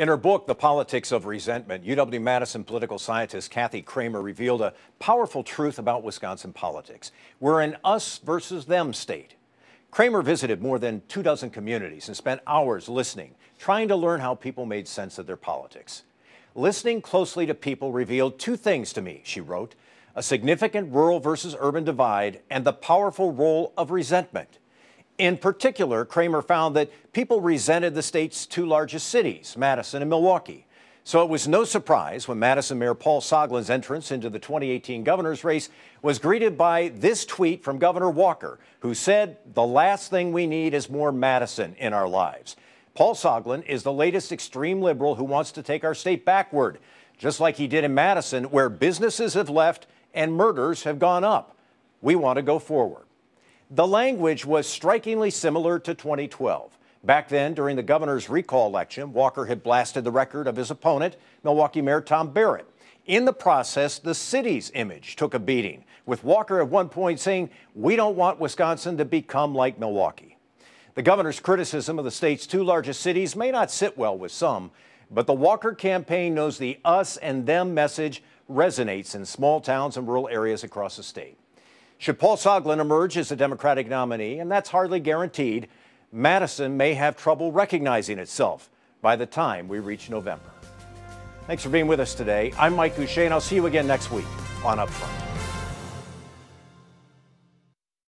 In her book, The Politics of Resentment, UW Madison political scientist Kathy Cramer revealed a powerful truth about Wisconsin politics. We're an us versus them state. Cramer visited more than two dozen communities and spent hours listening, trying to learn how people made sense of their politics. Listening closely to people revealed two things to me, she wrote a significant rural versus urban divide and the powerful role of resentment. In particular, Cramer found that people resented the state's two largest cities, Madison and Milwaukee. So it was no surprise when Madison Mayor Paul Soglin's entrance into the 2018 governor's race was greeted by this tweet from Governor Walker, who said, The last thing we need is more Madison in our lives. Paul Soglin is the latest extreme liberal who wants to take our state backward, just like he did in Madison, where businesses have left and murders have gone up. We want to go forward. The language was strikingly similar to 2012. Back then, during the governor's recall election, Walker had blasted the record of his opponent, Milwaukee Mayor Tom Barrett. In the process, the city's image took a beating, with Walker at one point saying, We don't want Wisconsin to become like Milwaukee. The governor's criticism of the state's two largest cities may not sit well with some, but the Walker campaign knows the us and them message resonates in small towns and rural areas across the state. Should Paul Soglin emerge as a Democratic nominee, and that's hardly guaranteed, Madison may have trouble recognizing itself by the time we reach November. Thanks for being with us today. I'm Mike Gousha, and I'll see you again next week on Upfront.